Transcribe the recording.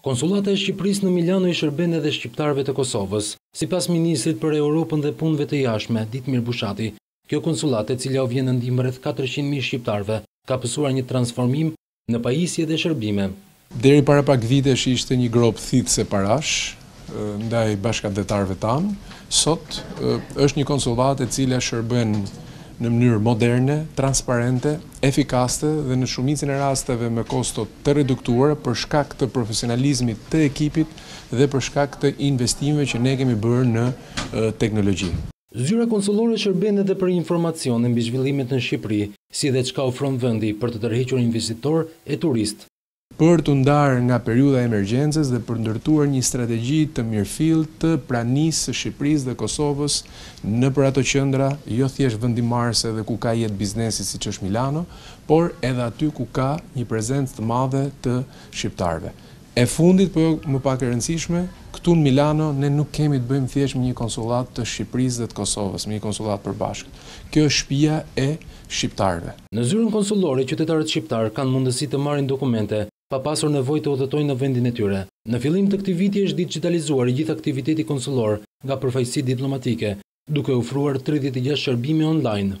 Konsullata e Shqipërisë në Milano i shërben edhe shqiptarëve të Kosovës. Sipas ministrit për Europën dhe Punëve të Jashtme, Ditmir Bushati, kjo konsullatë e cila u vjen në ndihmë rreth katërqind mijë shqiptarëve, ka pësuar një transformim në pajisje dhe shërbime. Deri para pak vitesh ishte një gropë thithëse parash, ndaj bashkatdhetarëve tanë, sot është një konsullatë e cila shërben në mënyrë moderne, transparente, efikaste dhe në shumicën e rasteve me kosto të reduktuara për shkak të profesionalizmit të ekipit dhe për shkak të investimeve që ne kemi bërë në teknologji. Zyra konsullore shërben edhe për informacione mbi zhvillimet në Shqipëri, si dhe çka ofron vendi për të tërhequr investitorë e turistë. për t'u ndarë nga periudha e emergjencës dhe për ndërtuar një strategji të mirëfilltë të pranisë së Shqipërisë dhe Kosovës nëpër ato qendra jo thjesht vendimmarrëse dhe ku ka jetë biznesi siç është Milano, por edhe aty ku ka një prezencë të madhe të shqiptarëve. E fundit, por jo më pak e rëndësishme, këtu në Milano ne nuk kemi të bëjmë thjesht me një konsullatë të Shqipërisë dhe të Kosovës, me një konsullatë përbashkët. Kjo është shtëpia e shqiptarëve. Në zyrën konsullore qytetarët shqiptarë kanë mundësi të marrin dokumente pa pasur nevojë të udhëtojnë në vendin e tyre. Në fillim të këtij viti është dixhitalizuar i gjithë aktiviteti konsullor nga përfaqësi diplomatike, duke ofruar tridhjetë e gjashtë shërbime online.